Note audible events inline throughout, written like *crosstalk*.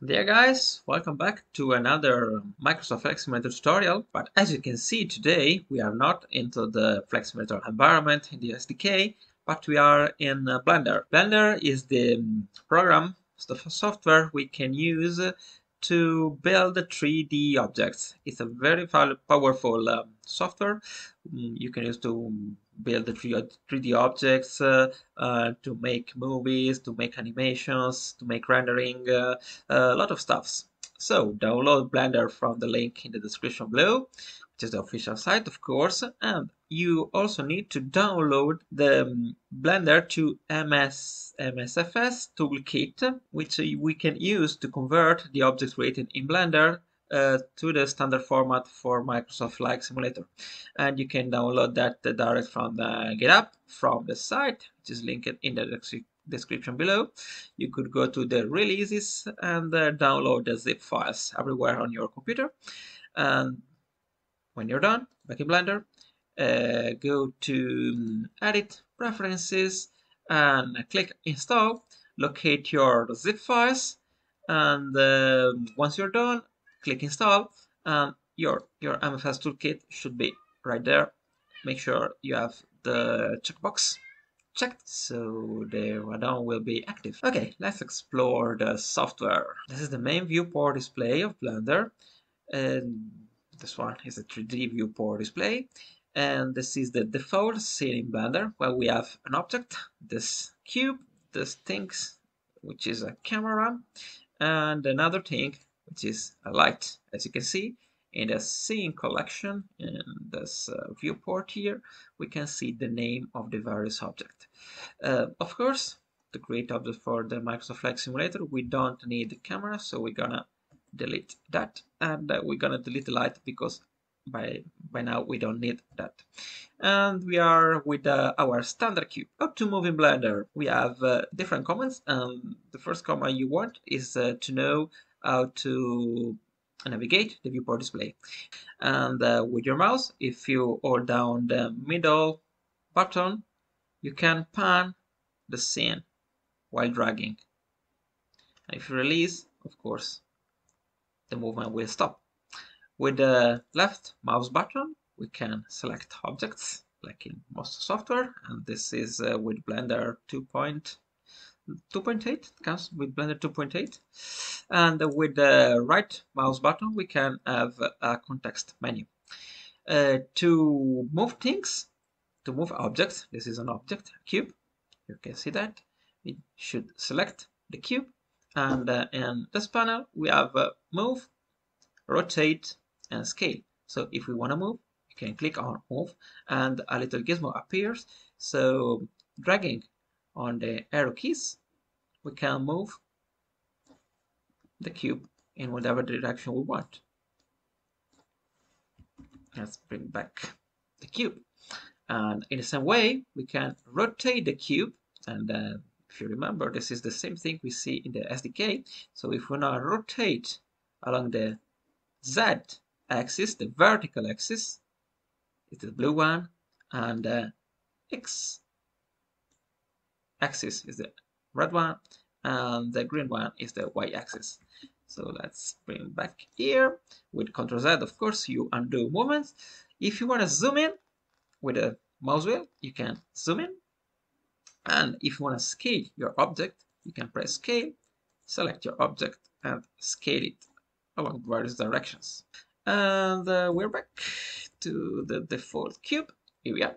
There guys, welcome back to another Microsoft Simulator tutorial. But as you can see today, we are not into the Simulator environment in the SDK, but we are in uh, Blender. Blender is the um, program, the software we can use to build 3D objects. It's a very powerful um, software mm, you can use to build the 3D objects, uh, uh, to make movies, to make animations, to make rendering, uh, a lot of stuffs. So download Blender from the link in the description below, which is the official site, of course, and you also need to download the um, Blender to MS, MSFS toolkit, which we can use to convert the objects created in Blender uh, to the standard format for Microsoft Flight Simulator. And you can download that direct from the GitHub from the site, which is linked in the description below. You could go to the releases and uh, download the zip files everywhere on your computer. And when you're done, back in Blender, uh, go to um, Edit, Preferences, and click Install. Locate your zip files, and uh, once you're done, click Install, and your your MFS toolkit should be right there. Make sure you have the checkbox checked so the add-on will be active. Okay, let's explore the software. This is the main viewport display of Blender and this one is a 3D viewport display and this is the default scene in Blender where we have an object, this cube, this thing which is a camera and another thing which is a light as you can see in the scene collection in this uh, viewport here we can see the name of the various object. Uh, of course to create object for the Microsoft Flight Simulator we don't need the camera so we're gonna delete that. And uh, we're gonna delete the light because by by now we don't need that. And we are with uh, our standard cube how to move in blender. We have uh, different commands and the first command you want is uh, to know how to navigate the viewport display. And uh, with your mouse, if you hold down the middle button, you can pan the scene while dragging. And if you release, of course, the movement will stop. With the left mouse button, we can select objects like in most software, and this is uh, with Blender 2. 2.8 comes with Blender 2.8 and with the right mouse button we can have a context menu. Uh, to move things to move objects this is an object cube. You can see that. We should select the cube. And uh, in this panel we have uh, move rotate and scale. So if we want to move you can click on move and a little gizmo appears. So dragging on the arrow keys, we can move the cube in whatever direction we want. Let's bring back the cube. And in the same way, we can rotate the cube. And uh, if you remember, this is the same thing we see in the SDK. So if we now rotate along the Z axis, the vertical axis, it's the blue one, and the X axis is the red one and the green one is the y-axis so let's bring back here with Ctrl Z of course you undo movements. If you want to zoom in with a mouse wheel you can zoom in. And if you want to scale your object you can press scale select your object and scale it along various directions. And uh, we're back to the default cube. Here we are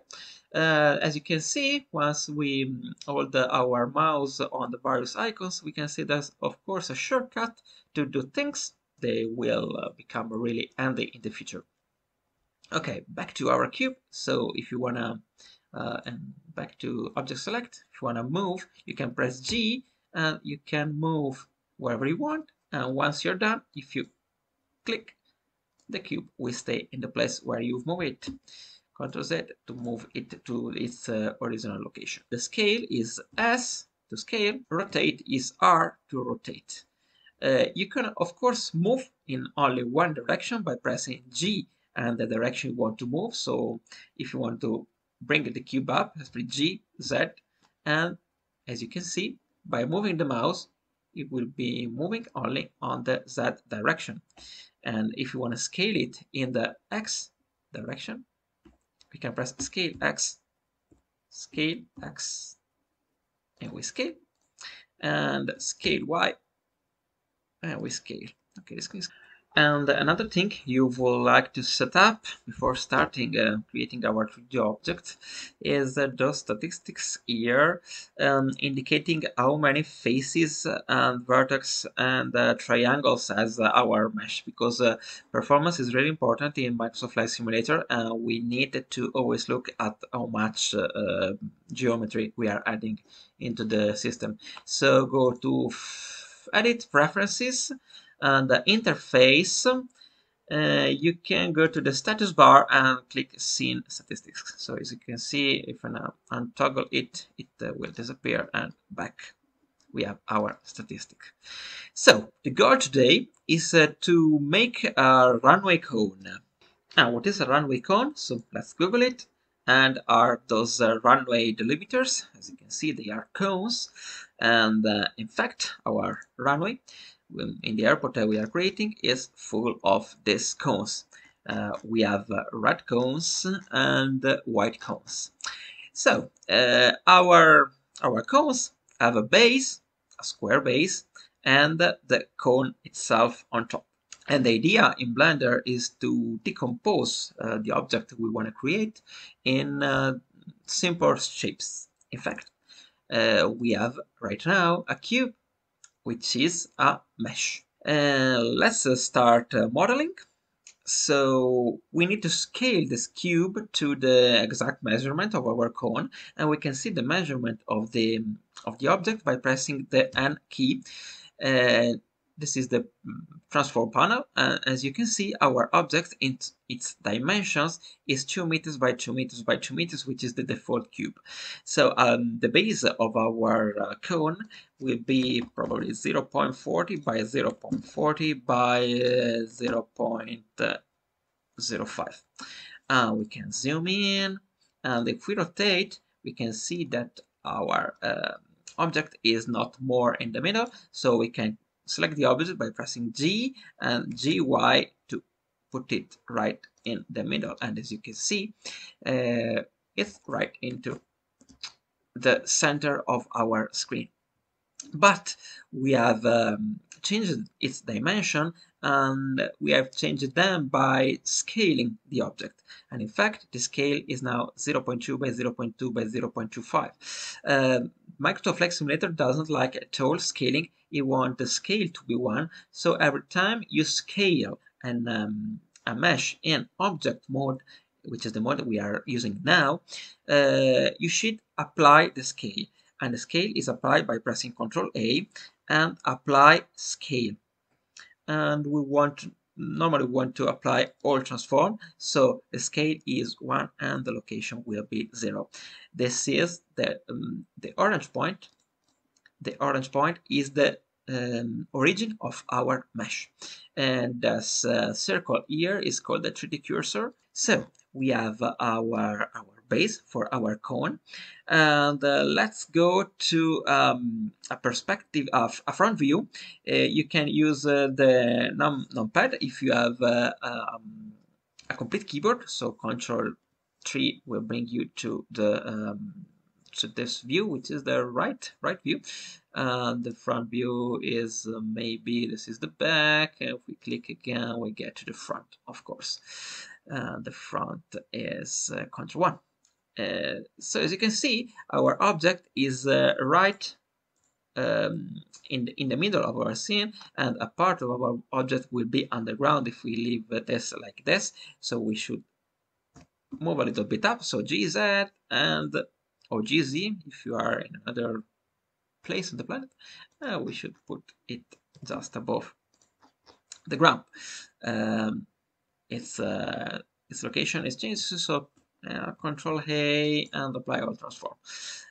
uh, as you can see, once we hold our mouse on the various icons, we can see there's of course a shortcut to do things. They will uh, become really handy in the future. Okay, back to our cube. So if you wanna, uh, and back to object select, if you wanna move, you can press G and you can move wherever you want. And once you're done, if you click, the cube will stay in the place where you've moved it. Ctrl Z to move it to its uh, original location. The scale is S to scale, rotate is R to rotate. Uh, you can of course move in only one direction by pressing G and the direction you want to move. So if you want to bring the cube up, press G, Z, and as you can see, by moving the mouse, it will be moving only on the z direction and if you want to scale it in the x direction we can press scale x scale x and we scale and scale y and we scale okay this is and another thing you would like to set up before starting uh, creating our 3D object is uh, those statistics here um, indicating how many faces and vertex and uh, triangles as our mesh because uh, performance is really important in Microsoft Flight Simulator and we need to always look at how much uh, geometry we are adding into the system. So go to edit preferences the interface, uh, you can go to the status bar and click scene statistics. So as you can see, if I now untoggle it, it uh, will disappear and back we have our statistic. So the goal today is uh, to make a runway cone. Now what is a runway cone? So let's Google it. And are those uh, runway delimiters? As you can see, they are cones. And uh, in fact, our runway in the airport that we are creating is full of these cones. Uh, we have uh, red cones and uh, white cones. So uh, our our cones have a base, a square base, and the cone itself on top. And the idea in Blender is to decompose uh, the object we want to create in uh, simple shapes. In fact, we have right now a cube which is a mesh. Uh, let's uh, start uh, modeling. So we need to scale this cube to the exact measurement of our cone and we can see the measurement of the of the object by pressing the N key. Uh, this is the transform panel and as you can see our object in its dimensions is 2 meters by 2 meters by 2 meters which is the default cube. So um, the base of our uh, cone will be probably 0.40 by 0.40 by uh, 0.05 uh, we can zoom in and if we rotate we can see that our uh, object is not more in the middle so we can select the object by pressing G and GY to put it right in the middle. And as you can see uh, it's right into the center of our screen. But we have um, changed its dimension and we have changed them by scaling the object. And in fact the scale is now 0.2 by 0.2 by 0.25 uh, Microsoft Flight Simulator doesn't like at all scaling. You want the scale to be 1 so every time you scale an, um, a mesh in object mode which is the mode we are using now uh, you should apply the scale. And the scale is applied by pressing Ctrl A and apply scale. And we want normally we want to apply all transform. So the scale is 1 and the location will be 0 this is the um, the orange point. The orange point is the um, origin of our mesh. And this uh, circle here is called the 3d cursor. So we have our our base for our cone. And uh, let's go to um, a perspective of a front view. Uh, you can use uh, the num numpad if you have uh, um, a complete keyboard. So control 3 will bring you to the um, to this view which is the right right view. And the front view is uh, maybe this is the back. If we click again we get to the front of course. Uh, the front is uh, control 1 uh, so as you can see our object is uh, right um, in, the, in the middle of our scene and a part of our object will be underground if we leave this like this. So we should move a little bit up. So GZ and or GZ if you are in another place on the planet uh, we should put it just above the ground. Um, its uh, its location is changed so uh, control A and apply all transform.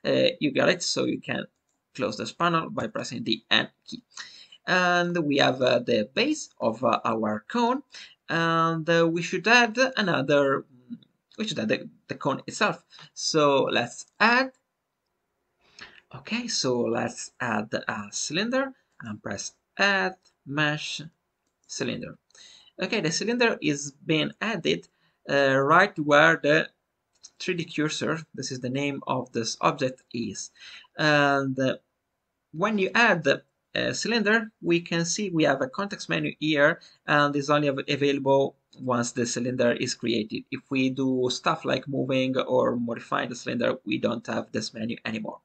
Uh, you got it so you can close this panel by pressing the N key. And we have uh, the base of uh, our cone and uh, we should add another we should add the, the cone itself. So let's add Okay, so let's add a cylinder and press add mesh cylinder. Okay, the cylinder is being added uh, right where the 3D cursor, this is the name of this object, is. And uh, when you add the uh, cylinder, we can see we have a context menu here and is only available once the cylinder is created. If we do stuff like moving or modifying the cylinder, we don't have this menu anymore.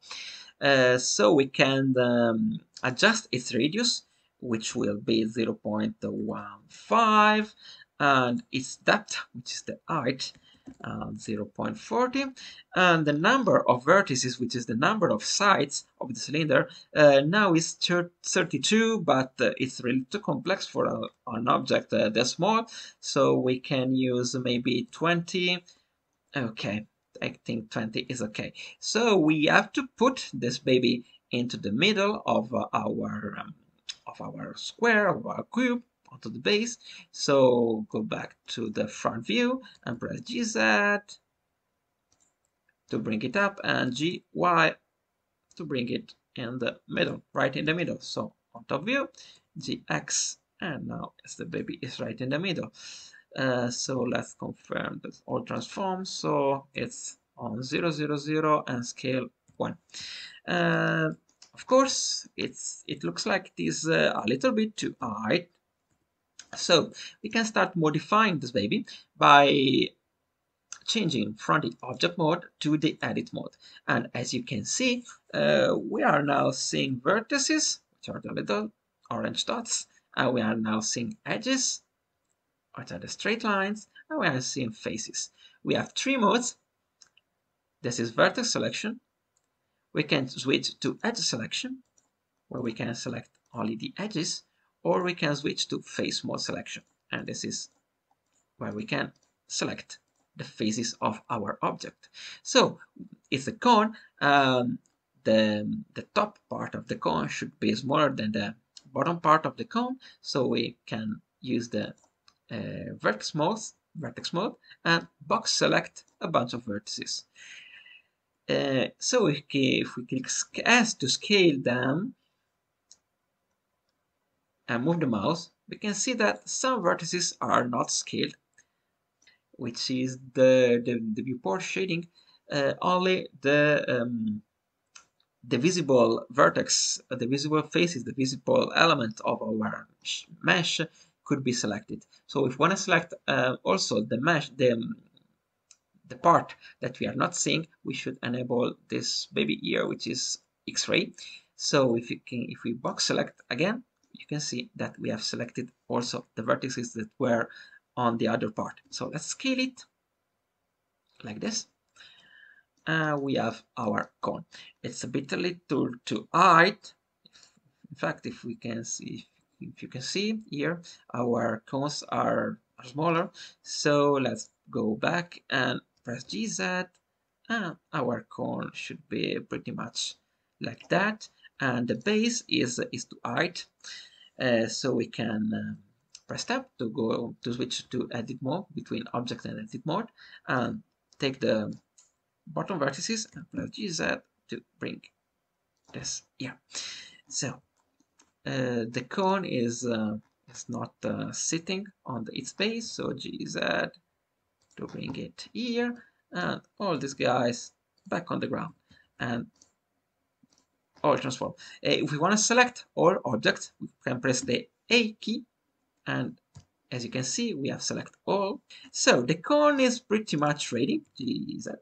Uh, so we can um, adjust its radius, which will be 0.15, and its depth, which is the height, uh, 0.40 and the number of vertices which is the number of sides of the cylinder uh, now is 32 but uh, it's really too complex for a, an object uh, that small. So we can use maybe 20 okay I think 20 is okay. So we have to put this baby into the middle of uh, our um, of our square of our cube onto the base. So go back to the front view and press GZ to bring it up and GY to bring it in the middle, right in the middle. So on top view, GX, and now as the baby is right in the middle. Uh, so let's confirm that all transforms. So it's on 0, 0, 0 and scale 1. Uh, of course, it's it looks like it is uh, a little bit too high so we can start modifying this baby by changing from the object mode to the edit mode. And as you can see, uh, we are now seeing vertices, which are the little orange dots, and we are now seeing edges, which are the straight lines, and we are seeing faces. We have three modes. This is vertex selection. We can switch to edge selection, where we can select only the edges or we can switch to face mode selection. And this is where we can select the faces of our object. So it's a cone um, the the top part of the cone should be smaller than the bottom part of the cone so we can use the uh, vertex mode vertex mode and box select a bunch of vertices. Uh, so if, if we click S to scale them and move the mouse, we can see that some vertices are not scaled, which is the, the, the viewport shading. Uh, only the um, the visible vertex, the visible faces, the visible element of our mesh could be selected. So if we want to select uh, also the mesh, the, the part that we are not seeing, we should enable this baby here, which is X-ray. So if you can, if we box select again, you can see that we have selected also the vertices that were on the other part. So let's scale it like this. Uh, we have our cone. It's a bit a little too height. In fact, if we can see, if you can see here, our cones are, smaller. So let's go back and press GZ and our cone should be pretty much like that and the base is is to height so we can uh, press tab to go to switch to edit mode between object and edit mode and take the bottom vertices and press GZ to bring this yeah. So uh, the cone is uh, is not uh, sitting on the, its base so GZ to bring it here and all these guys back on the ground. And all transform. Uh, if we want to select all objects, we can press the A key and as you can see, we have select all. So the cone is pretty much ready. GZ.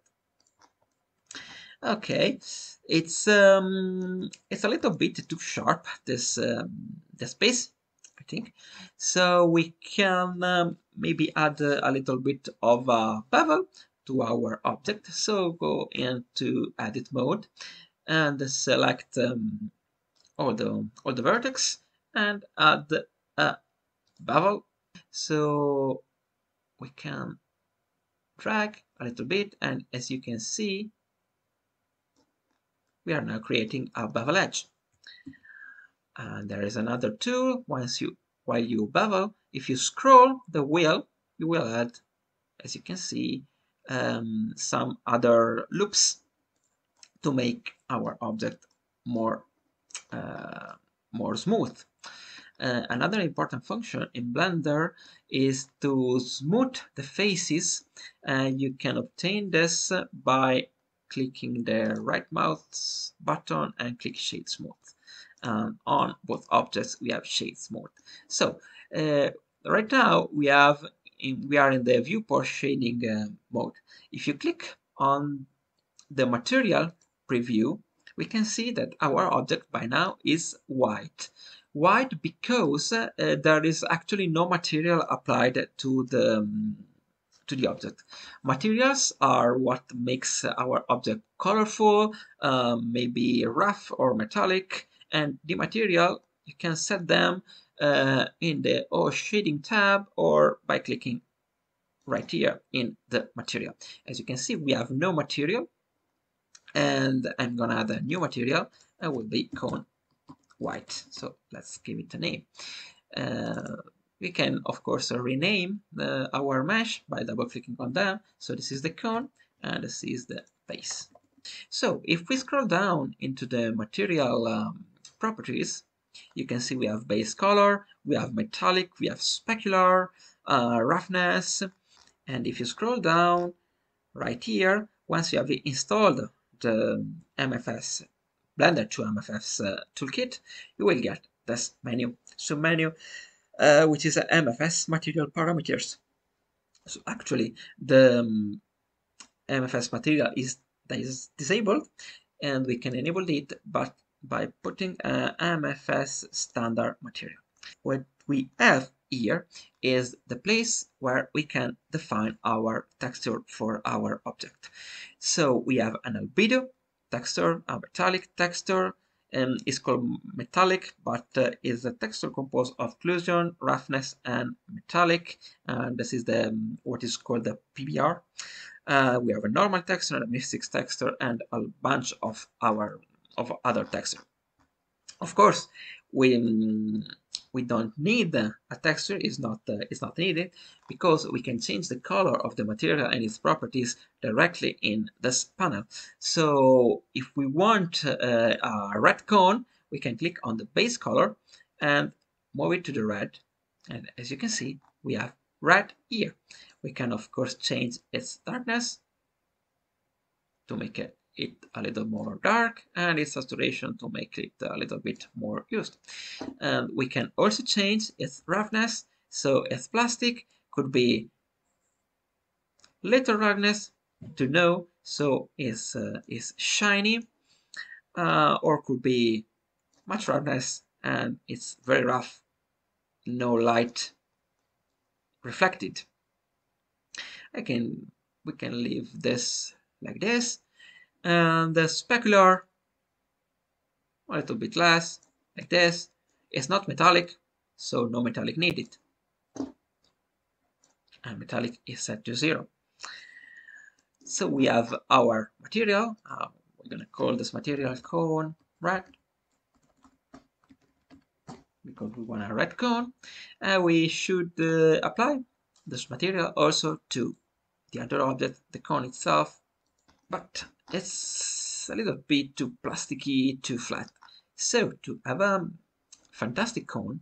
Okay, it's um, it's a little bit too sharp this um, the space, I think. So we can um, maybe add a, a little bit of a bevel to our object. So go into edit mode and select um, all the all the vertex and add a bevel so we can drag a little bit and as you can see we are now creating a bevel edge. And there is another tool. Once you while you bevel if you scroll the wheel you will add as you can see um, some other loops to make our object more uh, more smooth. Uh, another important function in Blender is to smooth the faces and you can obtain this by clicking the right mouse button and click shade smooth. Um, on both objects we have shade smooth. So uh, right now we have in, we are in the viewport shading uh, mode. If you click on the material preview, we can see that our object by now is white. White because uh, there is actually no material applied to the um, to the object. Materials are what makes our object colorful, um, maybe rough or metallic, and the material you can set them uh, in the oh, shading tab or by clicking right here in the material. As you can see, we have no material and I'm gonna add a new material and will be cone white. So let's give it a name. Uh, we can of course rename the, our mesh by double clicking on them. So this is the cone and this is the base. So if we scroll down into the material um, properties, you can see we have base color, we have metallic, we have specular, uh, roughness, and if you scroll down right here, once you have it installed the MFS Blender to MFS uh, toolkit, you will get this menu, so menu, uh, which is a MFS material parameters. So actually, the um, MFS material is, is disabled, and we can enable it, but by putting a MFS standard material. What we have here is the place where we can define our texture for our object. So we have an albedo texture, a metallic texture, and it's called metallic, but uh, is a texture composed of occlusion, roughness, and metallic. And this is the um, what is called the PBR. Uh, we have a normal texture, a emissive texture, and a bunch of our of other texture. Of course, we um, we don't need a texture is not uh, is not needed because we can change the color of the material and its properties directly in this panel. So if we want uh, a red cone we can click on the base color and move it to the red. And as you can see we have red here. We can of course change its darkness to make it it a little more dark and its saturation to make it a little bit more used. And we can also change its roughness, so its plastic could be little roughness to know, so is uh, is shiny, uh, or could be much roughness and it's very rough, no light reflected. Again, we can leave this like this and the specular a little bit less like this it's not metallic so no metallic needed. And metallic is set to zero. So we have our material. Uh, we're gonna call this material cone red because we want a red cone. And we should uh, apply this material also to the other object the cone itself but it's a little bit too plasticky, too flat. So to have a fantastic cone,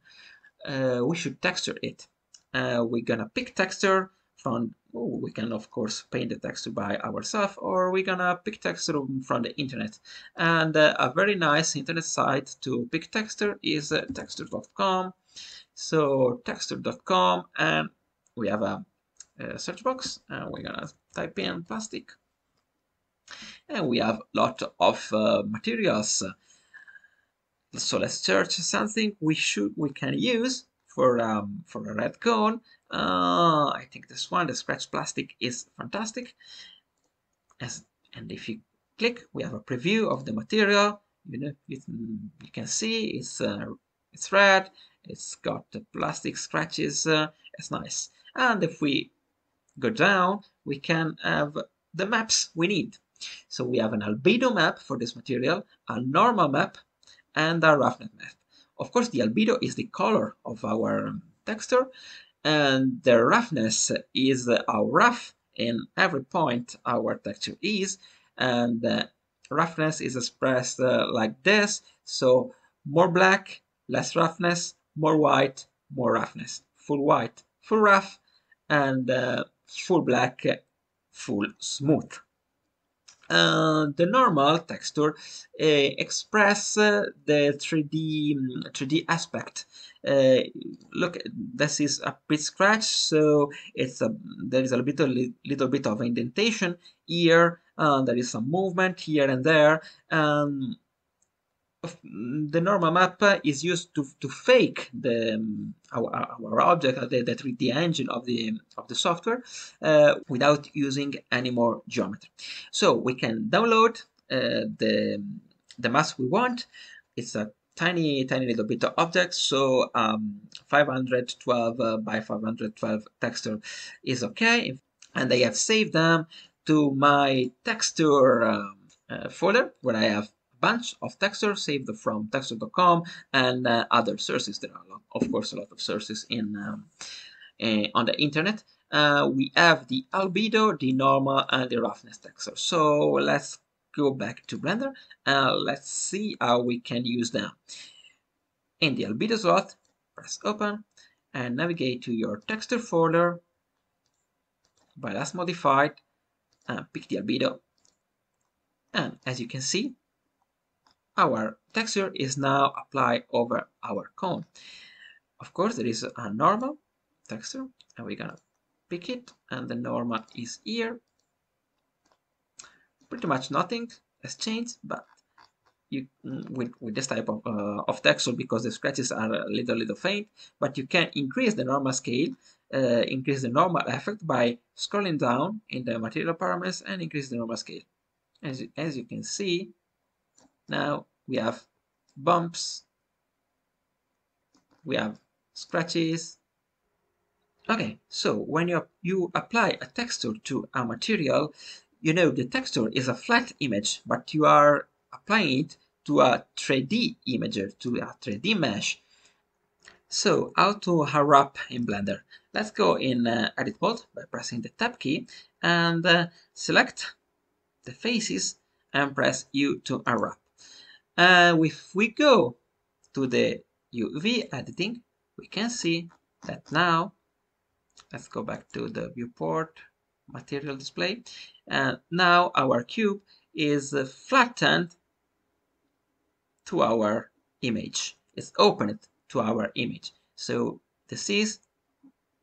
uh, we should texture it. Uh, we're gonna pick texture from, oh, we can of course paint the texture by ourselves or we're gonna pick texture from the internet. And uh, a very nice internet site to pick texture is uh, texture.com. So texture.com and we have a, a search box and we're gonna type in plastic and we have a lot of uh, materials. So let's search something we should we can use for um, for a red cone. Uh, I think this one the scratch plastic is fantastic. As, and if you click we have a preview of the material. You know you, you can see it's uh, it's red it's got the plastic scratches uh, it's nice. And if we go down we can have the maps we need so we have an albedo map for this material, a normal map, and a roughness map. Of course, the albedo is the color of our texture, and the roughness is how rough in every point our texture is, and roughness is expressed uh, like this. So more black less roughness, more white, more roughness, full white, full rough, and uh, full black, full smooth. The normal texture uh, express uh, the 3D 3D aspect. Uh, look, this is a bit scratch, so it's a there is a little little bit of indentation here. There is some movement here and there. Um, the normal map is used to, to fake the um, our, our object, the, the 3D engine of the of the software, uh, without using any more geometry. So we can download uh, the the mask we want. It's a tiny tiny little bit of object. So um, 512 uh, by 512 texture is okay, and I have saved them to my texture um, uh, folder where I have bunch of textures saved from texture.com and uh, other sources. There are, lot, of course, a lot of sources in um, uh, on the internet. Uh, we have the albedo, the normal, and the roughness texture. So let's go back to Blender and let's see how we can use them. In the albedo slot, press open and navigate to your texture folder by last modified and pick the albedo. And as you can see, our texture is now applied over our cone. Of course, there is a normal texture, and we're gonna pick it, and the normal is here. Pretty much nothing has changed, but you mm, with, with this type of, uh, of texture because the scratches are a little little faint, but you can increase the normal scale, uh, increase the normal effect by scrolling down in the material parameters and increase the normal scale. As you, as you can see, now we have bumps, we have scratches. Okay, so when you, you apply a texture to a material, you know the texture is a flat image, but you are applying it to a 3D imager, to a 3D mesh. So how to unwrap in Blender? Let's go in uh, edit mode by pressing the tab key and uh, select the faces and press U to unwrap. Uh, if we go to the UV editing, we can see that now, let's go back to the viewport material display, and now our cube is uh, flattened to our image. It's opened to our image. So this is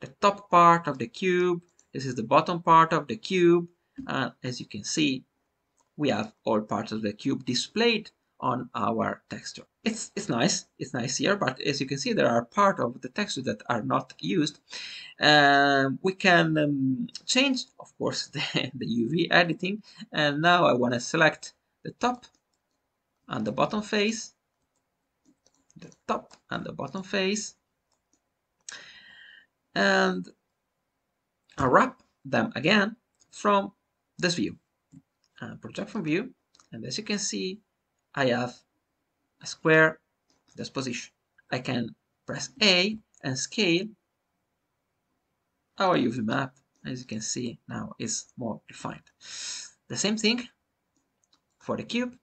the top part of the cube, this is the bottom part of the cube, and as you can see, we have all parts of the cube displayed on our texture. It's, it's nice, it's nice here, but as you can see, there are part of the texture that are not used. Um, we can um, change, of course, *laughs* the, the UV editing. And now I want to select the top and the bottom face, the top and the bottom face, and wrap them again from this view. Uh, project from view, and as you can see, I have a square this position. I can press A and scale. Our UV map, as you can see now, is more defined. The same thing for the cube.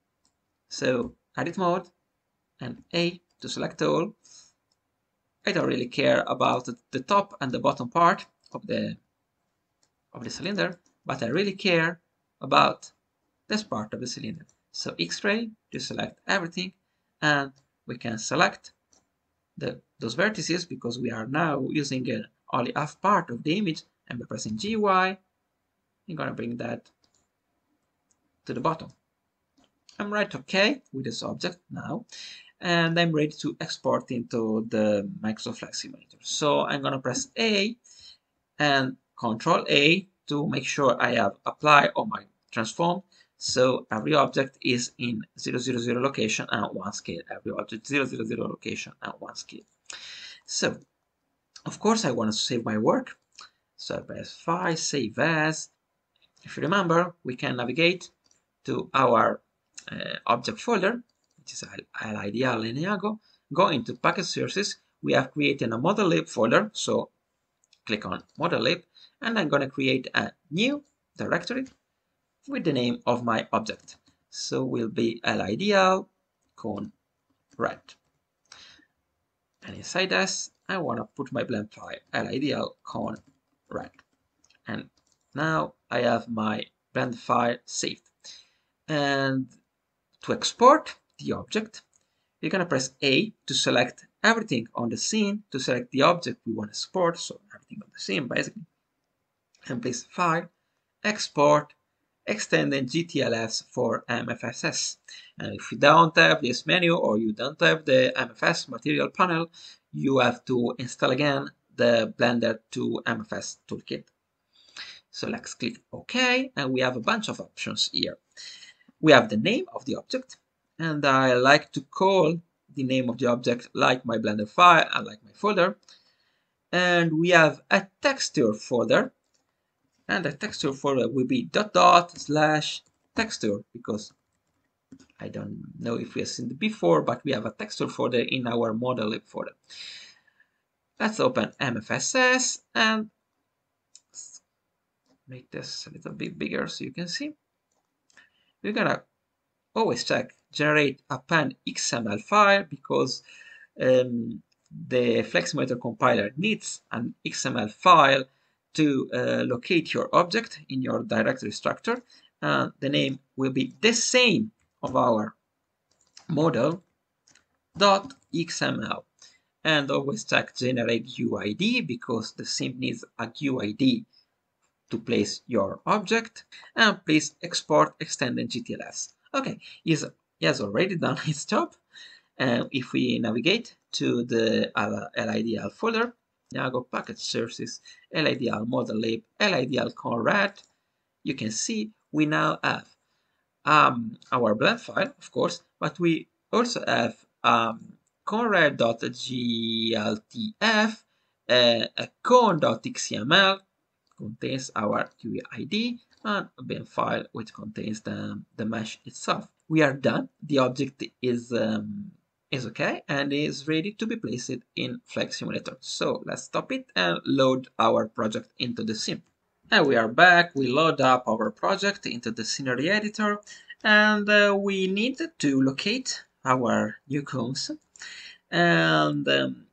So edit mode and A to select all. I don't really care about the top and the bottom part of the of the cylinder, but I really care about this part of the cylinder. So X-ray to select everything and we can select the, those vertices because we are now using uh, only half part of the image and by pressing GY I'm gonna bring that to the bottom. I'm right OK with this object now and I'm ready to export into the Microsoft Flight Simulator. So I'm gonna press A and Control A to make sure I have applied all my transform so every object is in 000 location and one scale. Every object 000 location and one scale. So of course I want to save my work. So I press File, Save As. If you remember, we can navigate to our uh, object folder, which is LIDL Legnago. Go into Package Sources. We have created a model lib folder. So click on model lib, and I'm going to create a new directory with the name of my object. So will be LIDL cone red. And inside this, I want to put my blend file lidl cone red. And now I have my blend file saved. And to export the object, you're going to press A to select everything on the scene, to select the object we want to export, so everything on the scene basically, and place File, Export, extending glTF for MSFS. And if you don't have this menu or you don't have the MFS material panel, you have to install again the Blender 2 MFS toolkit. So let's click OK, and we have a bunch of options here. We have the name of the object, and I like to call the name of the object like my Blender file and like my folder. And we have a texture folder, and the texture folder will be dot dot slash texture because I don't know if we have seen it before, but we have a texture folder in our model lib folder. Let's open MSFS and make this a little bit bigger so you can see. We're gonna always check generate append XML file because um, the Flight Simulator compiler needs an XML file to uh, locate your object in your directory structure. Uh, the name will be the same of our model dot XML and always check generate UID because the sim needs a UID to place your object and please export extended glTF. Okay, he's, he has already done *laughs* his job. And if we navigate to the uh, LIDL folder, now go package sources, LIDL model lib, LIDL conrad, you can see we now have um, our blend file, of course, but we also have um, conrad.gltf, uh, a con.xml, contains our UID and a bin file which contains the, the mesh itself. We are done. The object is um, is okay and is ready to be placed in Flight Simulator. So let's stop it and load our project into the sim. And we are back. We load up our project into the scenery editor and uh, we need to locate our new cones and um,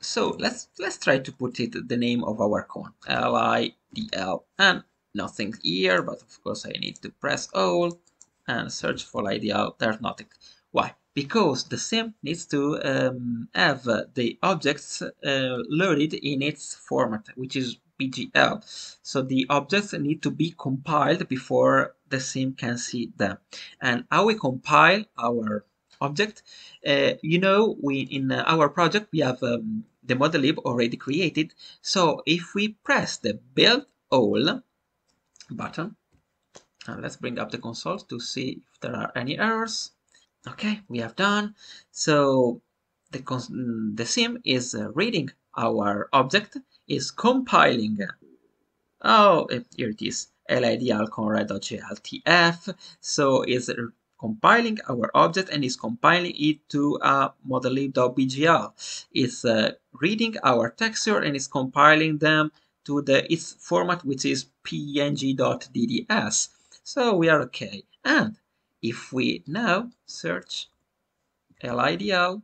so let's let's try to put it the name of our cone L-I-D-L and nothing here but of course I need to press all and search for LIDL there's nothing why because the sim needs to um, have the objects uh, loaded in its format which is BGL so the objects need to be compiled before the sim can see them and how we compile our object uh, you know we in our project we have um, the model lib already created. So if we press the build all button, and let's bring up the console to see if there are any errors. Okay, we have done. So the, the sim is uh, reading our object, is compiling. Oh, here it is, lidlconrad.gltf. So it's compiling our object and is compiling it to a modellib.bgl. It's uh, reading our texture and is compiling them to the its format which is png.dds. So we are okay. And if we now search lidl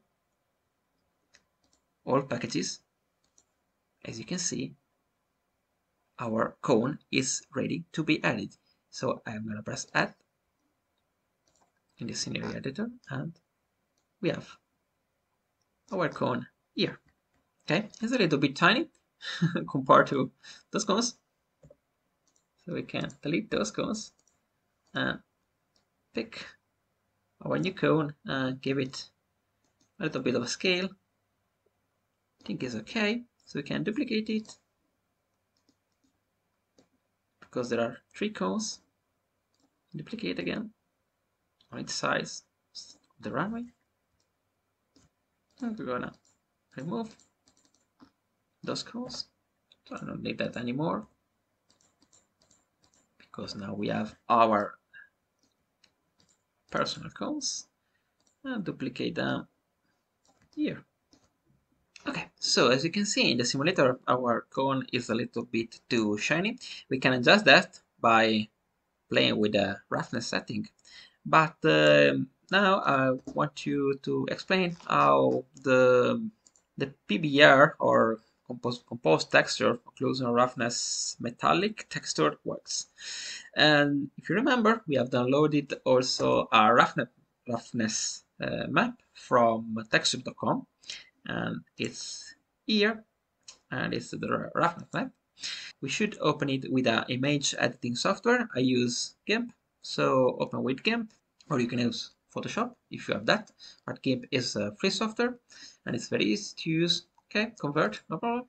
all packages, as you can see, our cone is ready to be added. So I'm gonna press add in the scenery editor and we have our cone here. Okay, it's a little bit tiny *laughs* compared to those cones. So we can delete those cones and pick our new cone and give it a little bit of a scale. I think it's okay. So we can duplicate it because there are three cones. Duplicate again on its size the runway. And we're gonna remove those cones. So I don't need that anymore because now we have our personal cones and duplicate them here. Okay, so as you can see in the simulator, our cone is a little bit too shiny. We can adjust that by playing with the roughness setting but uh, now I want you to explain how the the PBR or composed, composed texture occlusion roughness metallic texture works. And if you remember, we have downloaded also a roughness, roughness uh, map from texture.com and it's here and it's the roughness map. We should open it with an image editing software. I use GIMP, so open with GIMP, or you can use Photoshop if you have that. But GIMP is a free software and it's very easy to use. Okay, convert, no problem.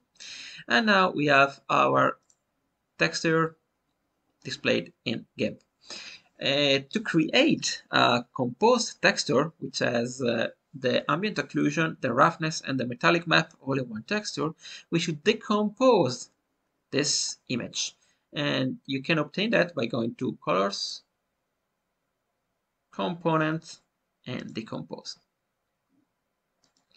And now we have our texture displayed in GIMP. Uh, to create a composed texture which has uh, the ambient occlusion, the roughness, and the metallic map all in one texture, we should decompose this image. And you can obtain that by going to Colors, Components, and Decompose.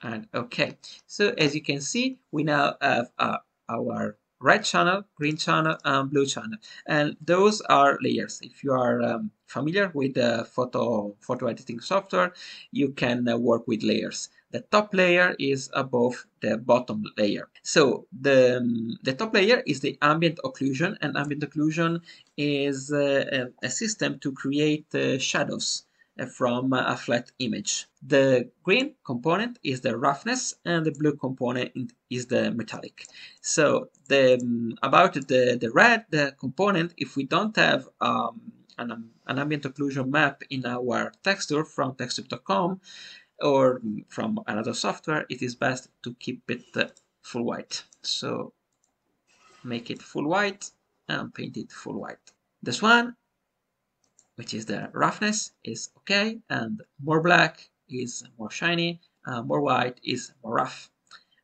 And okay, so as you can see, we now have uh, our red channel, green channel, and blue channel. And those are layers. If you are um, familiar with the photo, photo editing software, you can uh, work with layers. The top layer is above the bottom layer. So the, um, the top layer is the ambient occlusion, and ambient occlusion is uh, a, a, system to create uh, shadows from a flat image. The green component is the roughness and the blue component is the metallic. So the about the, the red the component, if we don't have um, an, an ambient occlusion map in our texture from texture.com or from another software, it is best to keep it uh, full white. So make it full white and paint it full white. This one which is the roughness is okay and more black is more shiny uh, more white is more rough.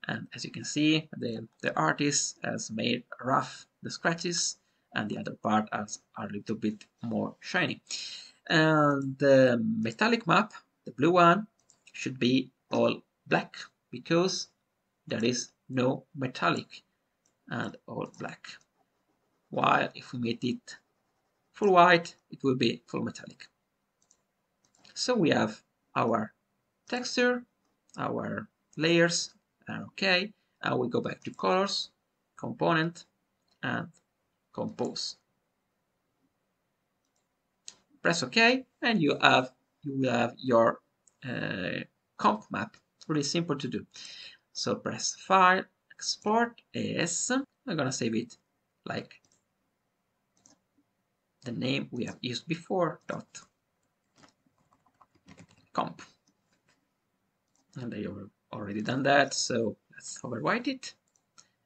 And as you can see the, the artist has made rough the scratches and the other part are, are a little bit more shiny. And the metallic map the blue one should be all black because there is no metallic and all black. While if we made it full white, it will be full metallic. So we have our texture, our layers are okay, and we go back to colors, component, and compose. Press OK, and you have you will have your uh, comp map. Really simple to do. So press File, Export as. I'm gonna save it like the name we have used before dot comp. And I already done that so let's overwrite it.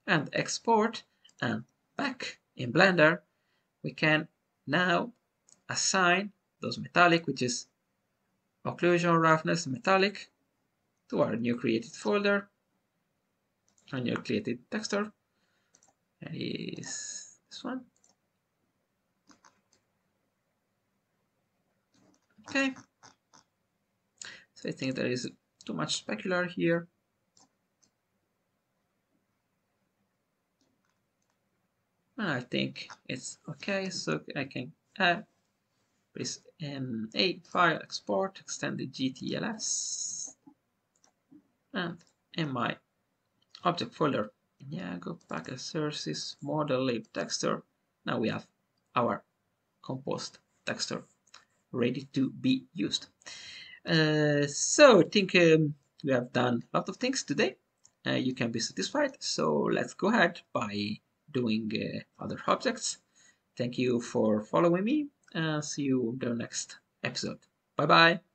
And export and back in Blender we can now assign those metallic which is occlusion roughness metallic to our new created folder. A new created texture and is this one Okay. So I think there is too much specular here. And I think it's okay, so I can add press um, a file export extended glTF and in my object folder yeah go back sources model lib texture now we have our composed texture ready to be used. Uh, so I think um, we have done a lot of things today. Uh, you can be satisfied. So let's go ahead by doing uh, other objects. Thank you for following me and see you in the next episode. Bye bye.